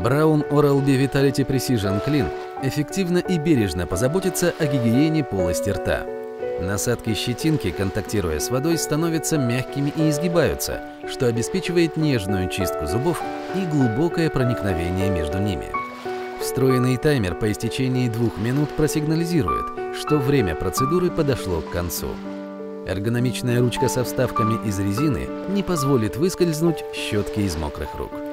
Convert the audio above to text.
Браун, Oral-B Vitality Precision Clean эффективно и бережно позаботится о гигиене полости рта. Насадки щетинки, контактируя с водой, становятся мягкими и изгибаются, что обеспечивает нежную чистку зубов и глубокое проникновение между ними. Встроенный таймер по истечении двух минут просигнализирует, что время процедуры подошло к концу. Эргономичная ручка со вставками из резины не позволит выскользнуть щетки из мокрых рук.